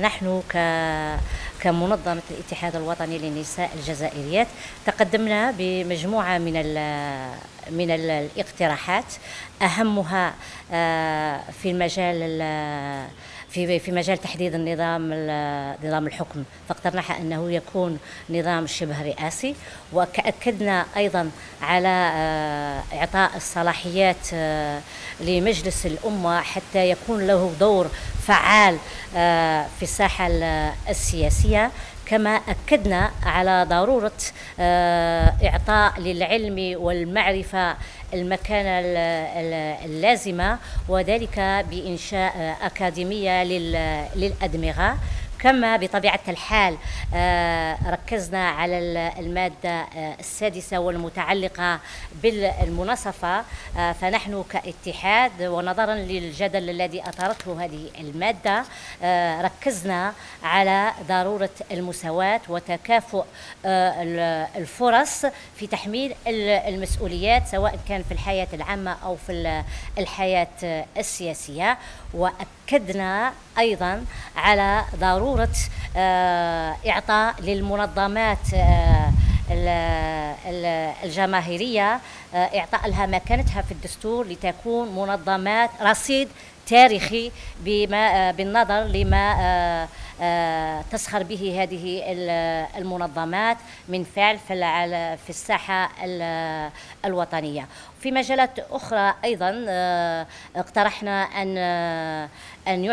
نحن كمنظمة الاتحاد الوطني للنساء الجزائريات تقدمنا بمجموعة من من الاقتراحات. أهمها آه، في المجال في في مجال تحديد النظام نظام الحكم. فاقترح أنه يكون نظام شبه رئاسي وأكدنا أيضا على آه، إعطاء الصلاحيات آه، لمجلس الأمة حتى يكون له دور فعال آه، في الساحة السياسية. كما أكدنا على ضرورة إعطاء للعلم والمعرفة المكانة اللازمة وذلك بإنشاء أكاديمية للأدمغة. كما بطبيعة الحال آه، ركزنا على المادة آه، السادسة والمتعلقة بالمناصفة. آه، فنحن كاتحاد ونظرا للجدل الذي أثارته هذه المادة ركزنا على ضرورة المساواة وتكافؤ الفرص في تحميل المسؤوليات سواء كان في الحياة العامة أو في الحياة السياسية. وأكدنا أيضا على ضرورة آه، إعطاء للمنظمات آه، الجماهيرية آه، إعطاء لها مكانتها في الدستور لتكون منظمات رصيد تاريخي بما بالنظر لما تسخر به هذه المنظمات من فعل في الساحة الوطنية. في مجالات أخرى أيضا اقترحنا أن أن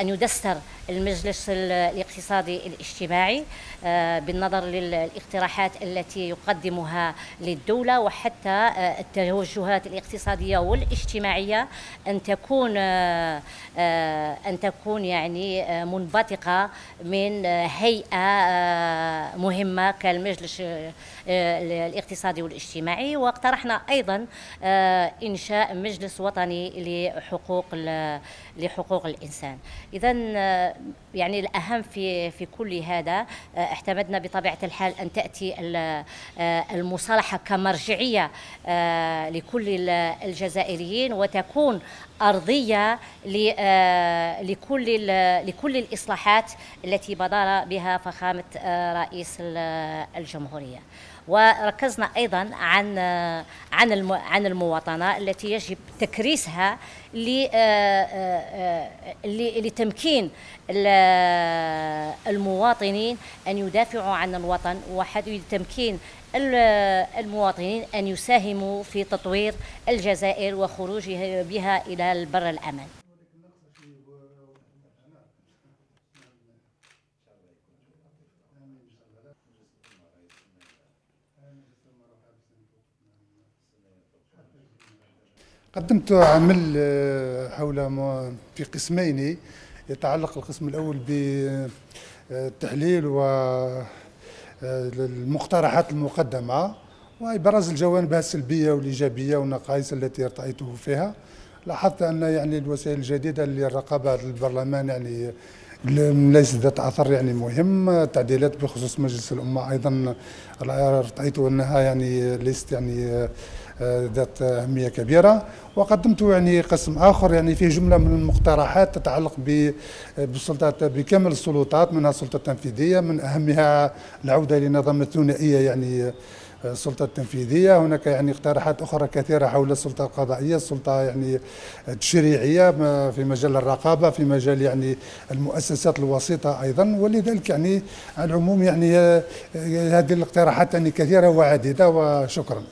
أن يدستر المجلس الاقتصادي الاجتماعي آه، بالنظر للاقتراحات التي يقدمها للدولة وحتى آه، التوجهات الاقتصادية والاجتماعية أن تكون آه، أن تكون يعني منبثقة من هيئة مهمة كالمجلس الاقتصادي والاجتماعي. واقترحنا أيضا إنشاء مجلس وطني لحقوق لحقوق الإنسان. إذا يعني الأهم في في كل هذا اعتمدنا بطبيعة الحال أن تأتي المصالحة كمرجعية آه، لكل الجزائريين وتكون أرضية آه، لكل لكل الإصلاحات التي بدر بها فخامة آه، رئيس الجمهورية. وركزنا أيضا عن عن عن المواطنة التي يجب تكريسها لتمكين المواطنين أن يدافعوا عن الوطن وتمكين المواطنين أن يساهموا في تطوير الجزائر وخروجها بها إلى البر الأمان. قدمت عمل آه، حول في قسمين. يتعلق القسم الأول بالتحليل والمقترحات المقدمة. وإبراز الجوانب السلبية والإيجابية والنقائص التي ارتأيته فيها. لاحظت أن يعني الوسائل الجديدة للرقابة البرلمان يعني ليس ذات أثر يعني مهم. تعديلات بخصوص مجلس الأمة أيضا رايت أنها يعني ليست يعني آه، ذات أهمية كبيرة. وقدمت يعني قسم آخر يعني فيه جملة من المقترحات تتعلق بالسلطات بكامل السلطات منها السلطه التنفيذيه من أهمها العودة لنظام الثنائية يعني السلطة التنفيذية هناك يعني اقتراحات أخرى كثيرة حول السلطة القضائية السلطة يعني التشريعية في مجال الرقابة في مجال يعني المؤسسات الوسيطة أيضا. ولذلك يعني على العموم يعني هذه الاقتراحات يعني كثيرة وعديدة وشكرا.